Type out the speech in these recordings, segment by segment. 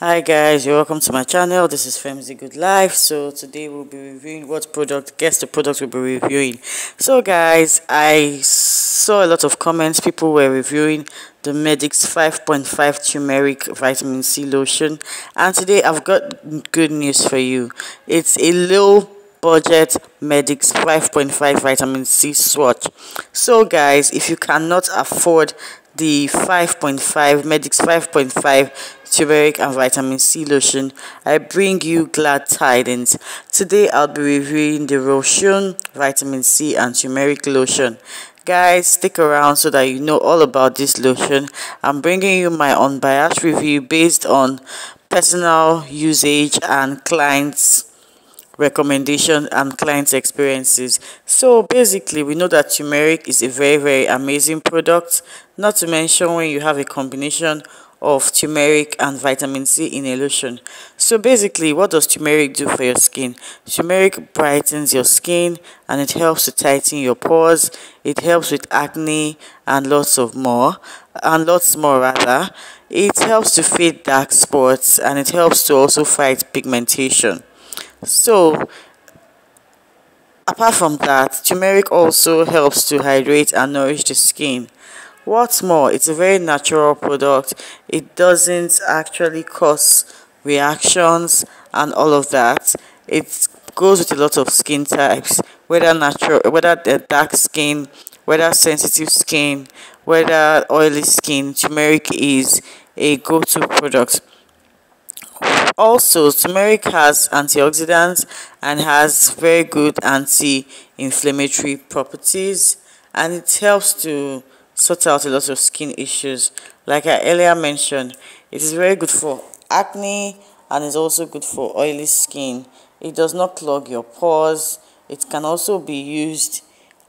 hi guys. You're welcome to my channel. This is Femsy Good Life. So today we'll be reviewing what product guess the product we'll be reviewing. So guys I saw a lot of comments. People were reviewing the Medix 5.5 turmeric vitamin C lotion. And today I've got good news for you. It's a low budget Medix 5.5 vitamin C swatch so guys if you cannot afford the 5.5 Medix 5.5 turmeric and vitamin C lotion, I bring you glad tidings. Today I'll be reviewing the Roushun vitamin C and turmeric lotion. Guys, stick around so that you know all about this lotion. I'm bringing you my unbiased review based on personal usage and clients recommendation and clients experiences so basically we know that turmeric is a very very amazing product not to mention when you have a combination of turmeric and vitamin C in a lotion. So basically, what does turmeric do for your skin? Turmeric brightens your skin and it helps to tighten your pores. It helps with acne and lots of more, and lots more rather. It helps to fade dark spots and it helps to also fight pigmentation. So apart from that, turmeric also helps to hydrate and nourish the skin. What's more, it's a very natural product. It doesn't actually cause reactions and all of that. It goes with a lot of skin types, whether natural, whether the dark skin, whether sensitive skin, whether oily skin. Turmeric is a go-to product. Also, turmeric has antioxidants and has very good anti-inflammatory properties and it helps to sort out a lot of skin issues. Like I earlier mentioned, it is very good for acne and is also good for oily skin. It does not clog your pores. It can also be used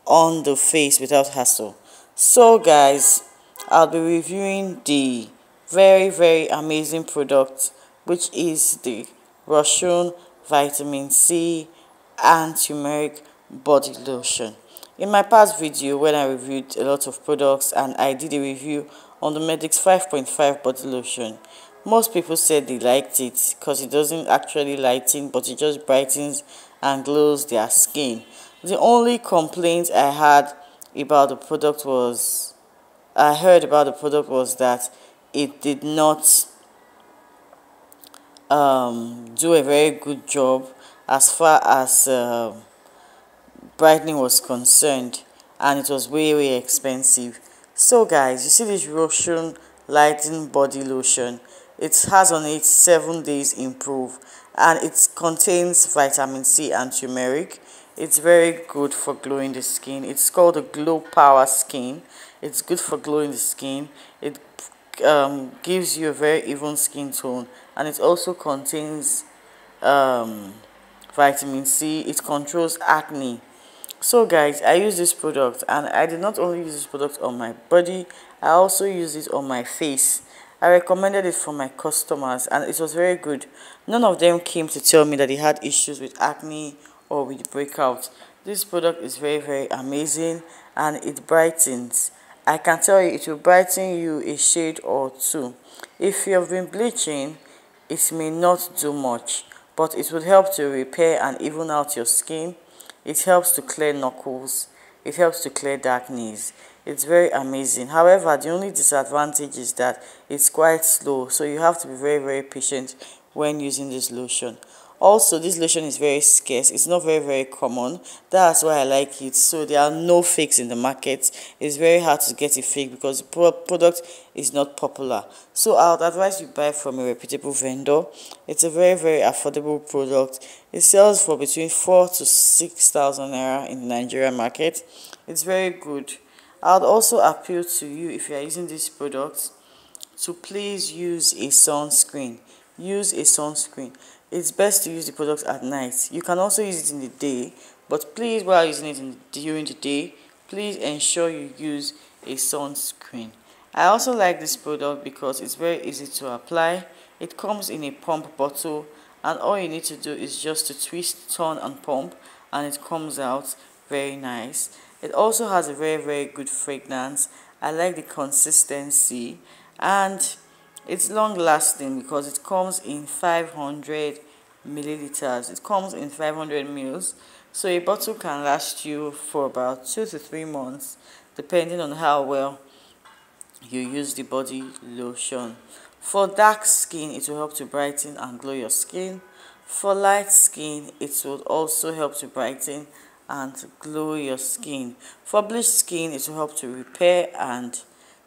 on the face without hassle. So guys, I'll be reviewing the very very amazing product which is the Roushun Vitamin C and Turmeric Body Lotion. In my past video when I reviewed a lot of products and I did a review on the Medix 5.5 body lotion, most people said they liked it because it doesn't actually lighten but it just brightens and glows their skin. The only complaint I had about the product was, I heard about the product was that it did not um, do a very good job as far as uh, brightening was concerned and it was way way expensive. So guys you see this Roushun lighting body lotion? It has on it seven days improve and it contains vitamin C and turmeric. It's very good for glowing the skin. It's called the glow power skin. It's good for glowing the skin. It um, gives you a very even skin tone and it also contains um, vitamin C. It controls acne. So guys i use this product and i did not only use this product on my body i also use it on my face. I recommended it for my customers and it was very good. None of them came to tell me that they had issues with acne or with breakouts. this product is very very amazing and it brightens. I can tell you it will brighten you a shade or two. If you have been bleaching it may not do much but it will help to repair and even out your skin it helps to clear knuckles. It helps to clear dark knees. It's very amazing. However, the only disadvantage is that it's quite slow. So you have to be very, very patient when using this lotion also this lotion is very scarce. It's not very very common. That's why i like it. So there are no fakes in the market. It's very hard to get a fake because the product is not popular. So i would advise you buy from a reputable vendor. It's a very very affordable product. It sells for between four to six thousand naira in the nigerian market. It's very good. I would also appeal to you if you are using this product to please use a sunscreen. Use a sunscreen it's best to use the product at night. You can also use it in the day but please while using it in, during the day please ensure you use a sunscreen. I also like this product because it's very easy to apply. It comes in a pump bottle and all you need to do is just to twist turn and pump and it comes out very nice. It also has a very very good fragrance. I like the consistency and it's long lasting because it comes in 500 milliliters. It comes in 500 mils. So a bottle can last you for about two to three months depending on how well you use the body lotion. For dark skin it will help to brighten and glow your skin. For light skin it will also help to brighten and glow your skin. For bleached skin it will help to repair and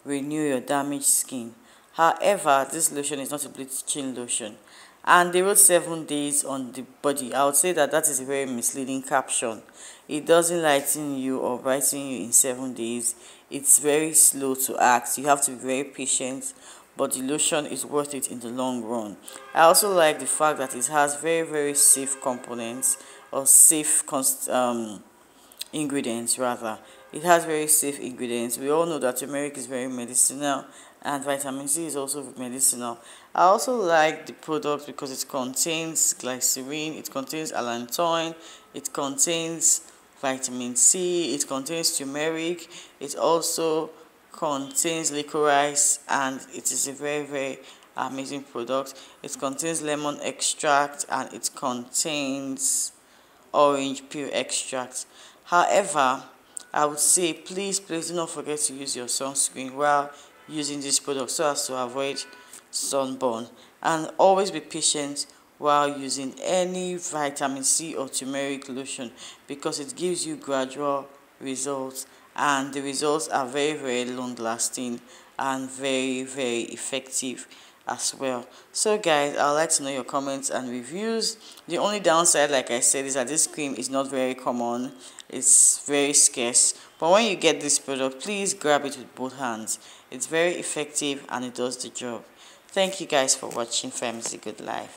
renew your damaged skin however this lotion is not a bleaching lotion. And they wrote seven days on the body. I would say that that is a very misleading caption. It doesn't lighten you or brighten you in seven days. It's very slow to act. You have to be very patient but the lotion is worth it in the long run. I also like the fact that it has very very safe components or safe um, ingredients rather it has very safe ingredients we all know that turmeric is very medicinal and vitamin C is also medicinal. I also like the product because it contains glycerin, it contains allantoin, it contains vitamin C, it contains turmeric, it also contains licorice and it is a very very amazing product. It contains lemon extract and it contains orange peel extract. However, I would say please please do not forget to use your sunscreen while using this product so as to avoid sunburn. And always be patient while using any vitamin C or turmeric lotion because it gives you gradual results and the results are very very long lasting and very very effective as well. So guys i would like to know your comments and reviews. The only downside like i said is that this cream is not very common. It's very scarce. But when you get this product please grab it with both hands. It's very effective and it does the job. Thank you guys for watching. Femsy good life